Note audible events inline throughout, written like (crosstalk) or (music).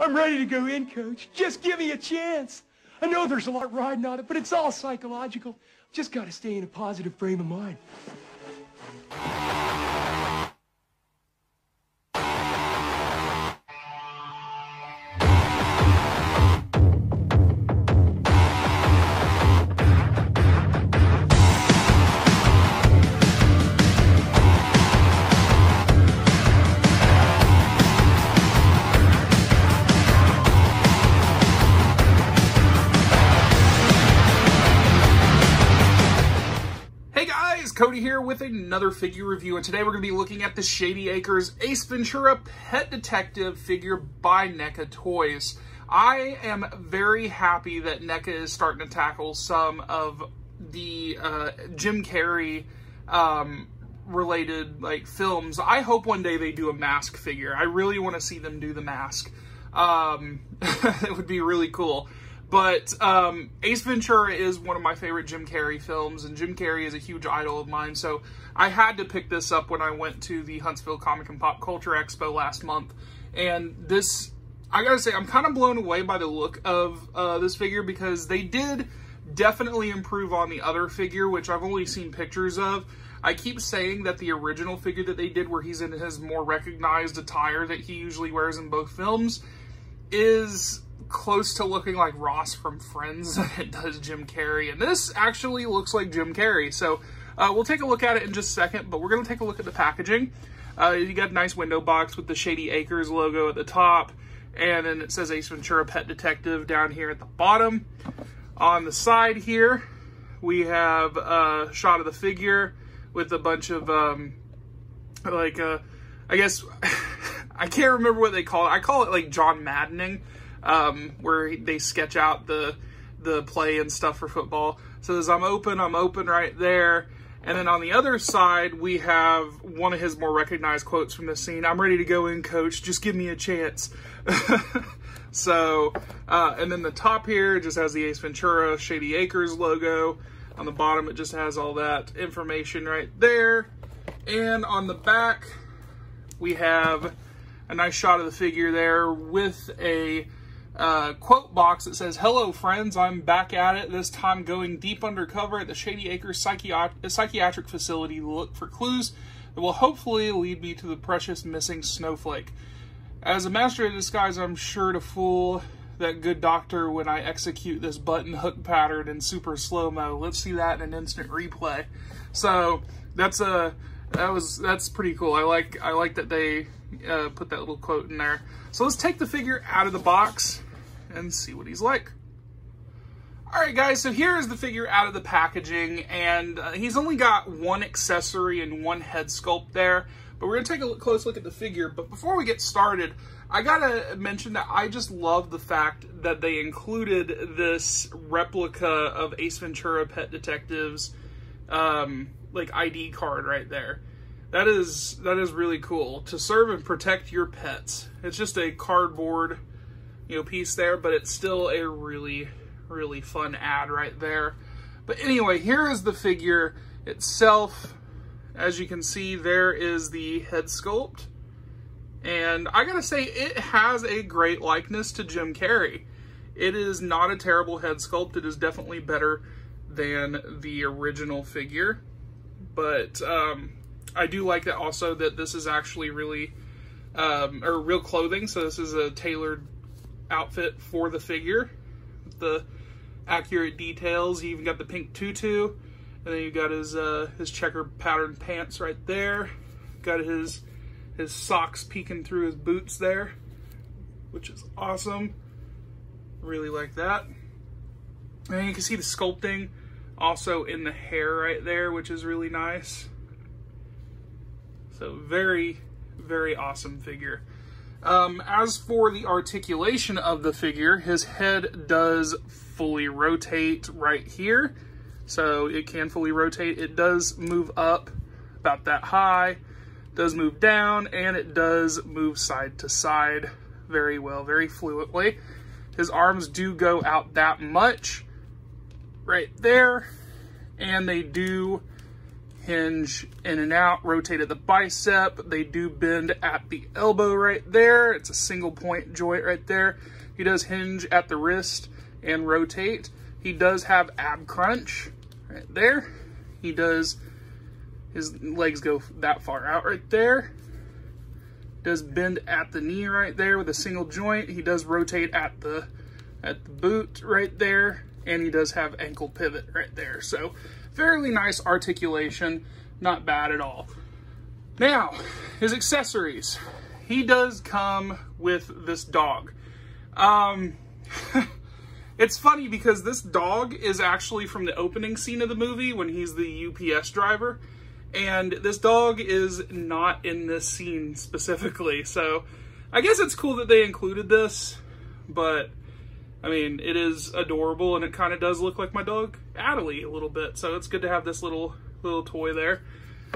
I'm ready to go in, coach. Just give me a chance. I know there's a lot riding on it, but it's all psychological. Just got to stay in a positive frame of mind. Cody here with another figure review, and today we're going to be looking at the Shady Acres Ace Ventura Pet Detective figure by NECA Toys. I am very happy that NECA is starting to tackle some of the uh, Jim Carrey um, related like films. I hope one day they do a mask figure. I really want to see them do the mask. Um, (laughs) it would be really cool. But um, Ace Ventura is one of my favorite Jim Carrey films, and Jim Carrey is a huge idol of mine. So I had to pick this up when I went to the Huntsville Comic and Pop Culture Expo last month. And this, I gotta say, I'm kind of blown away by the look of uh, this figure because they did definitely improve on the other figure, which I've only seen pictures of. I keep saying that the original figure that they did, where he's in his more recognized attire that he usually wears in both films, is close to looking like Ross from Friends (laughs) than it does Jim Carrey. And this actually looks like Jim Carrey. So uh, we'll take a look at it in just a second, but we're going to take a look at the packaging. Uh, you got a nice window box with the Shady Acres logo at the top. And then it says Ace Ventura Pet Detective down here at the bottom. On the side here, we have a shot of the figure with a bunch of, um, like, uh, I guess, (laughs) I can't remember what they call it. I call it like John Maddening um, where they sketch out the the play and stuff for football. So as I'm open, I'm open right there. And then on the other side, we have one of his more recognized quotes from the scene. I'm ready to go in, coach. Just give me a chance. (laughs) so, uh, and then the top here just has the Ace Ventura Shady Acres logo. On the bottom, it just has all that information right there. And on the back, we have a nice shot of the figure there with a uh, quote box that says, Hello, friends, I'm back at it, this time going deep undercover at the Shady Acres psychiat- psychiatric facility to look for clues that will hopefully lead me to the precious missing snowflake. As a master of disguise, I'm sure to fool that good doctor when I execute this button hook pattern in super slow mo. Let's see that in an instant replay. So that's a that was that's pretty cool. I like I like that they uh, put that little quote in there. So let's take the figure out of the box and see what he's like. All right, guys, so here is the figure out of the packaging, and uh, he's only got one accessory and one head sculpt there, but we're going to take a look, close look at the figure. But before we get started, I got to mention that I just love the fact that they included this replica of Ace Ventura Pet Detectives um, like ID card right there. That is that is really cool to serve and protect your pets. It's just a cardboard, you know, piece there, but it's still a really really fun ad right there. But anyway, here is the figure itself. As you can see, there is the head sculpt. And I gotta say, it has a great likeness to Jim Carrey. It is not a terrible head sculpt. It is definitely better than the original figure. But um, I do like that also that this is actually really, um, or real clothing. So this is a tailored outfit for the figure. The accurate details. You even got the pink tutu. And then you got his uh, his checker pattern pants right there. Got his his socks peeking through his boots there, which is awesome. Really like that. And you can see the sculpting also in the hair right there, which is really nice. So very, very awesome figure. Um, as for the articulation of the figure, his head does fully rotate right here. So it can fully rotate. It does move up about that high, does move down, and it does move side to side very well, very fluently. His arms do go out that much right there, and they do hinge in and out, rotate at the bicep. They do bend at the elbow right there. It's a single point joint right there. He does hinge at the wrist and rotate. He does have ab crunch right there. He does, his legs go that far out right there. Does bend at the knee right there with a single joint. He does rotate at the at the boot right there. And he does have ankle pivot right there. So fairly nice articulation, not bad at all. Now, his accessories. He does come with this dog. Um, (laughs) it's funny because this dog is actually from the opening scene of the movie when he's the UPS driver. And this dog is not in this scene specifically. So I guess it's cool that they included this, but I mean, it is adorable and it kind of does look like my dog, Adelie, a little bit. So it's good to have this little little toy there,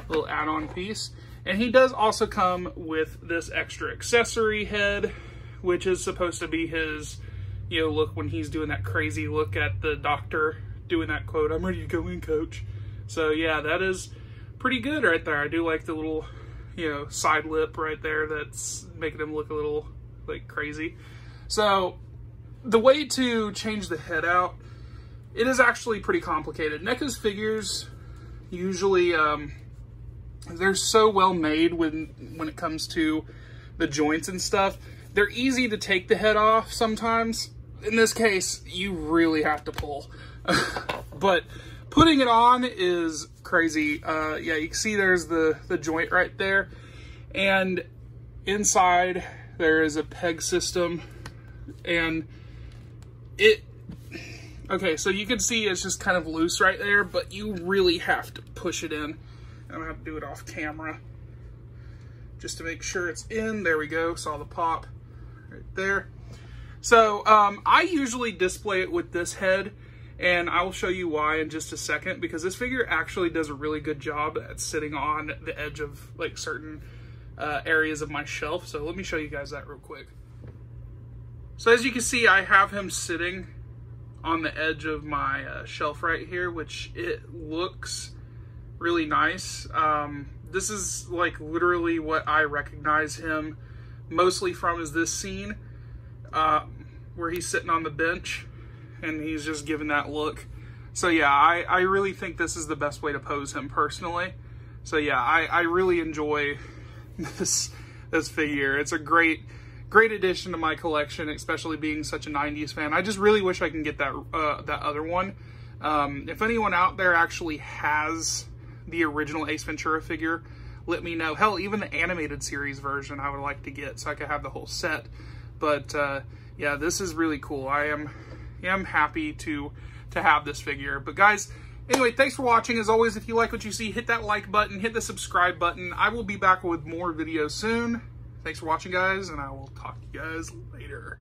little add-on piece. And he does also come with this extra accessory head, which is supposed to be his, you know, look when he's doing that crazy look at the doctor, doing that quote, I'm ready to go in, coach. So yeah, that is pretty good right there. I do like the little, you know, side lip right there that's making him look a little, like, crazy. So the way to change the head out, it is actually pretty complicated. NECA's figures usually, um, they're so well made when, when it comes to the joints and stuff. They're easy to take the head off sometimes. In this case, you really have to pull. (laughs) but putting it on is crazy. Uh, yeah, you can see there's the, the joint right there. And inside there is a peg system and it okay so you can see it's just kind of loose right there but you really have to push it in. I'm gonna have to do it off camera just to make sure it's in. There we go saw the pop right there. So um, I usually display it with this head and I will show you why in just a second because this figure actually does a really good job at sitting on the edge of like certain uh, areas of my shelf. So let me show you guys that real quick so as you can see, I have him sitting on the edge of my uh, shelf right here, which it looks really nice. Um, this is like literally what I recognize him mostly from is this scene uh, where he's sitting on the bench and he's just giving that look. So yeah, I, I really think this is the best way to pose him personally. So yeah, I, I really enjoy (laughs) this, this figure. It's a great great addition to my collection, especially being such a 90s fan. I just really wish I can get that uh, that other one. Um, if anyone out there actually has the original Ace Ventura figure, let me know. Hell, even the animated series version I would like to get so I could have the whole set. But uh, yeah, this is really cool. I am am happy to to have this figure. But guys, anyway, thanks for watching. As always, if you like what you see, hit that like button, hit the subscribe button. I will be back with more videos soon. Thanks for watching, guys, and I will talk to you guys later.